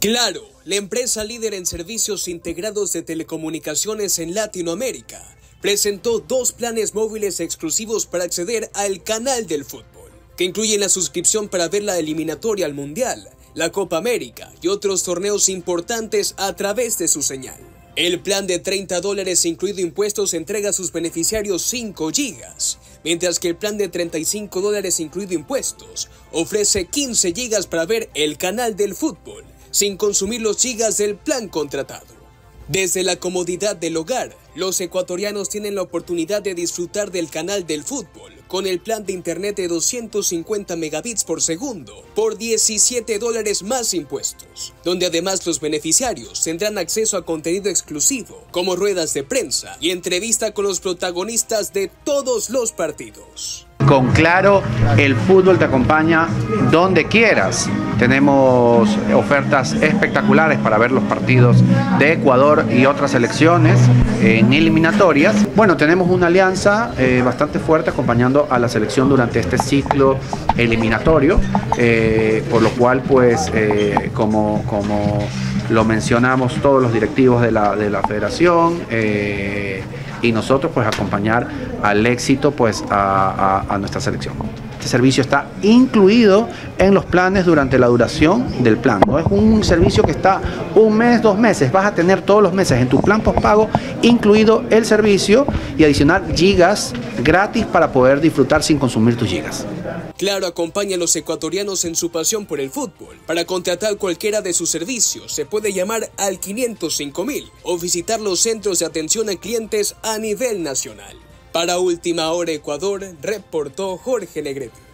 Claro, la empresa líder en servicios integrados de telecomunicaciones en Latinoamérica presentó dos planes móviles exclusivos para acceder al canal del fútbol, que incluyen la suscripción para ver la eliminatoria al Mundial, la Copa América y otros torneos importantes a través de su señal. El plan de 30 dólares incluido impuestos entrega a sus beneficiarios 5 gigas, mientras que el plan de 35 dólares incluido impuestos ofrece 15 gigas para ver el canal del fútbol sin consumir los gigas del plan contratado. Desde la comodidad del hogar, los ecuatorianos tienen la oportunidad de disfrutar del canal del fútbol con el plan de internet de 250 megabits por segundo por 17 dólares más impuestos, donde además los beneficiarios tendrán acceso a contenido exclusivo como ruedas de prensa y entrevista con los protagonistas de todos los partidos. Con Claro, el fútbol te acompaña donde quieras. Tenemos ofertas espectaculares para ver los partidos de Ecuador y otras selecciones en eliminatorias. Bueno, tenemos una alianza eh, bastante fuerte acompañando a la selección durante este ciclo eliminatorio, eh, por lo cual pues eh, como, como lo mencionamos todos los directivos de la, de la federación, y nosotros pues acompañar al éxito pues a, nuestra selección. Este servicio está incluido en los planes durante la duración del plan. No es un servicio que está un mes, dos meses. Vas a tener todos los meses en tu plan postpago incluido el servicio y adicionar gigas gratis para poder disfrutar sin consumir tus gigas. Claro acompaña a los ecuatorianos en su pasión por el fútbol. Para contratar cualquiera de sus servicios se puede llamar al 505.000 o visitar los centros de atención a clientes a nivel nacional. Para Última Hora Ecuador, reportó Jorge Negrete.